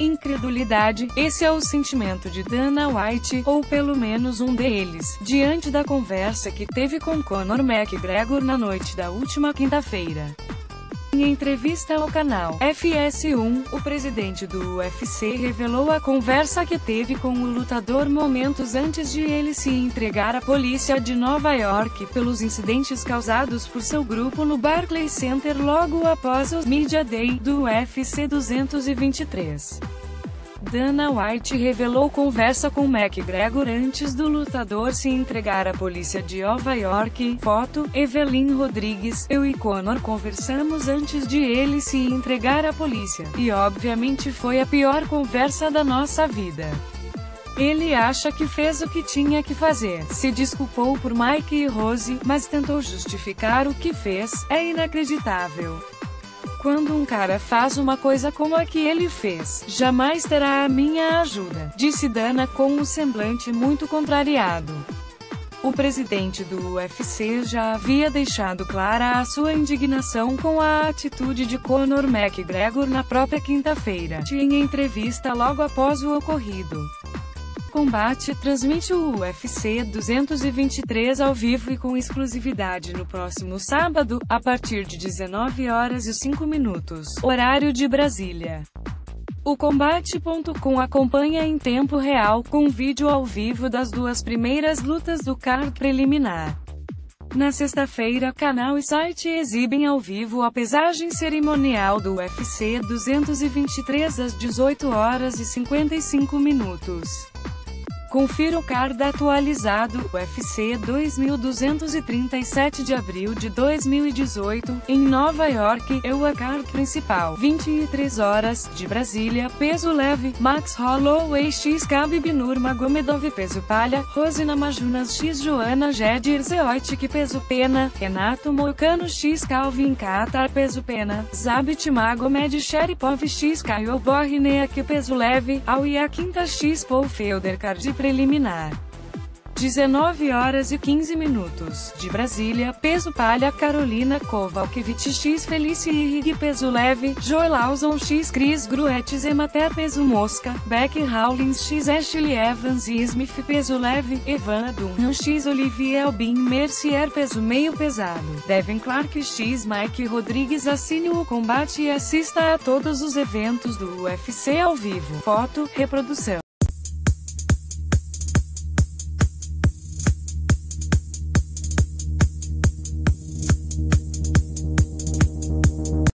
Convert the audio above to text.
Incredulidade, esse é o sentimento de Dana White, ou pelo menos um deles, diante da conversa que teve com Conor McGregor na noite da última quinta-feira. Em entrevista ao canal FS1, o presidente do UFC revelou a conversa que teve com o lutador momentos antes de ele se entregar à polícia de Nova York pelos incidentes causados por seu grupo no Barclays Center logo após o Media Day do UFC 223. Dana White revelou conversa com McGregor antes do lutador se entregar à polícia de Nova York. Foto, Evelyn Rodrigues, eu e Conor conversamos antes de ele se entregar à polícia. E obviamente foi a pior conversa da nossa vida. Ele acha que fez o que tinha que fazer. Se desculpou por Mike e Rose, mas tentou justificar o que fez. É inacreditável. Quando um cara faz uma coisa como a que ele fez, jamais terá a minha ajuda, disse Dana com um semblante muito contrariado. O presidente do UFC já havia deixado clara a sua indignação com a atitude de Conor McGregor na própria quinta-feira, em entrevista logo após o ocorrido. Combate transmite o UFC 223 ao vivo e com exclusividade no próximo sábado, a partir de 19 horas e 5 minutos, horário de Brasília. O Combate.com acompanha em tempo real, com vídeo ao vivo das duas primeiras lutas do card preliminar. Na sexta-feira, canal e site exibem ao vivo a pesagem cerimonial do UFC 223 às 18 horas e 55 minutos. Confira o card atualizado, UFC 2237 de abril de 2018, em Nova York, é o card principal, 23 horas, de Brasília, peso leve, Max Holloway x Khabib Nurmagomedov peso palha, Rosina Majunas x Joana Jedir Zeotic peso pena, Renato Moicano x Calvin Catar peso pena, Zabit Magomed Sheripov x Caio Borneak peso leve, Auia Quinta x Paul Felder card preliminar. 19 horas e 15 minutos, de Brasília, peso palha, Carolina Kovalkiewicz x Felice Irrig peso leve, Joel Lawson x Chris Gruetes Emater peso mosca, Beck Rawlins x Ashley Evans e Smith peso leve, Evan Dunham x Olivier Albin Mercier peso meio pesado, Devin Clark x Mike Rodrigues assine o combate e assista a todos os eventos do UFC ao vivo. Foto, reprodução